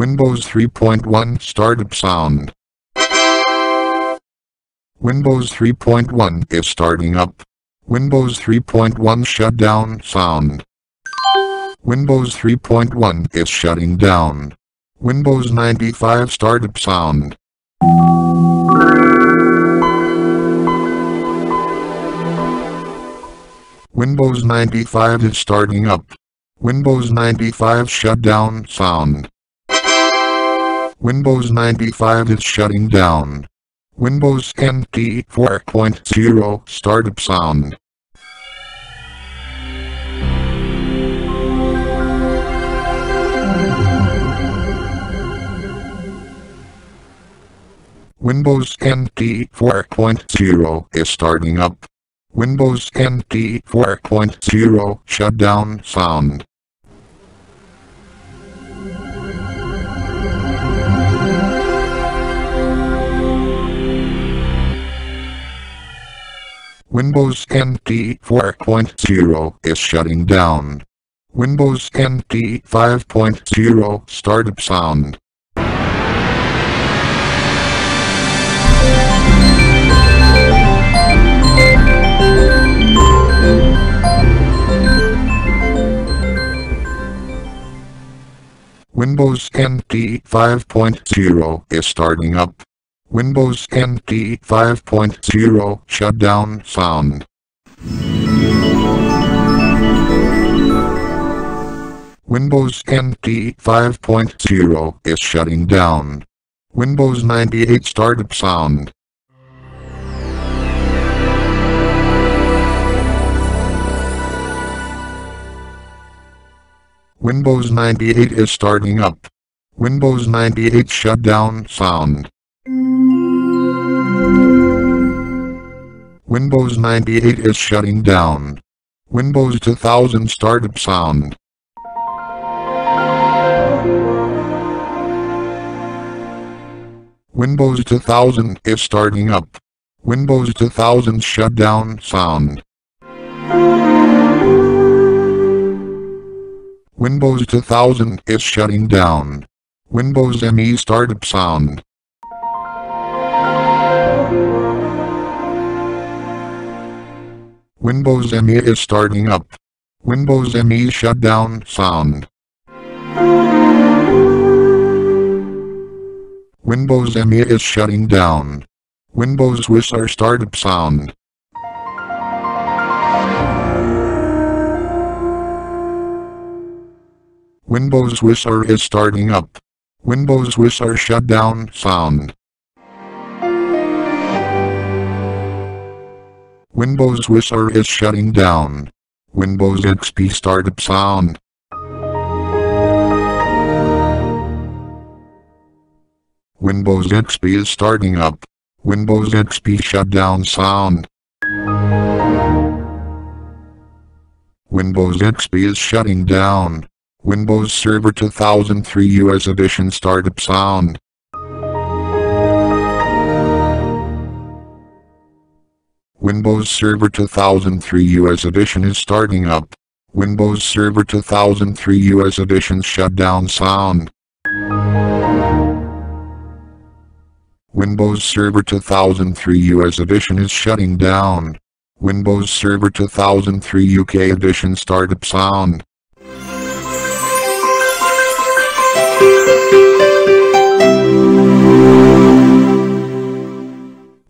Windows 3.1 Startup Sound. Windows 3.1 is starting up. Windows 3.1 Shutdown Sound. Windows 3.1 is shutting down. Windows 95 Startup Sound. Windows 95 is starting up. Windows 95 Shutdown Sound. Windows 95 is shutting down. Windows NT 4.0 Startup Sound. Windows NT 4.0 is starting up. Windows NT 4.0 Shutdown Sound. Windows NT 4.0 is shutting down. Windows NT 5.0 Startup Sound. Windows NT 5.0 is starting up. Windows NT 5.0 Shutdown Sound. Windows NT 5.0 is shutting down. Windows 98 Startup Sound. Windows 98 is starting up. Windows 98 Shutdown Sound. Windows 98 is shutting down. Windows 2000 Startup Sound. Windows 2000 is starting up. Windows 2000 Shutdown Sound. Windows 2000 is shutting down. Windows ME Startup Sound. Windows ME is starting up. Windows ME Shutdown Sound. Windows ME is shutting down. Windows Whistler Startup Sound. Windows Whistler is starting up. Windows Whistler Shutdown Sound. Windows Whistler is shutting down. Windows XP Startup Sound. Windows XP is starting up. Windows XP Shutdown Sound. Windows XP is shutting down. Windows Server 2003 US Edition Startup Sound. Windows Server 2003 US Edition is starting up. Windows Server 2003 US Edition Shutdown Sound. Windows Server 2003 US Edition is shutting down. Windows Server 2003 UK Edition Startup Sound.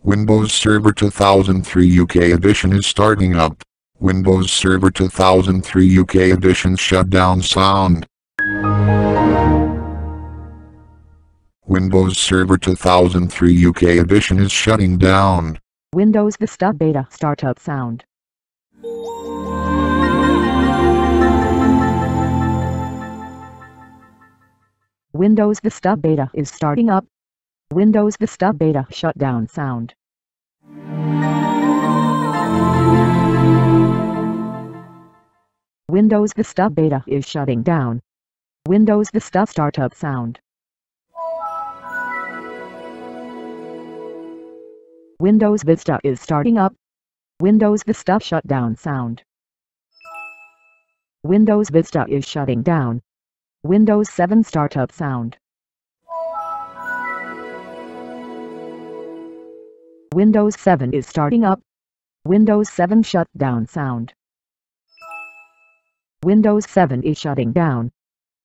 Windows Server 2003 UK Edition is starting up. Windows Server 2003 UK Edition Shutdown Sound. Windows Server 2003 UK Edition is shutting down. Windows Vista Beta Startup Sound. Windows Vista Beta is starting up. Windows Vista Beta Shutdown Sound. Windows Vista Beta is shutting down. Windows Vista Startup Sound. Windows Vista is starting up. Windows Vista Shutdown Sound. Windows Vista is shutting down. Windows 7 Startup Sound. Windows 7 is starting up. Windows 7 shutdown sound. Windows 7 is shutting down.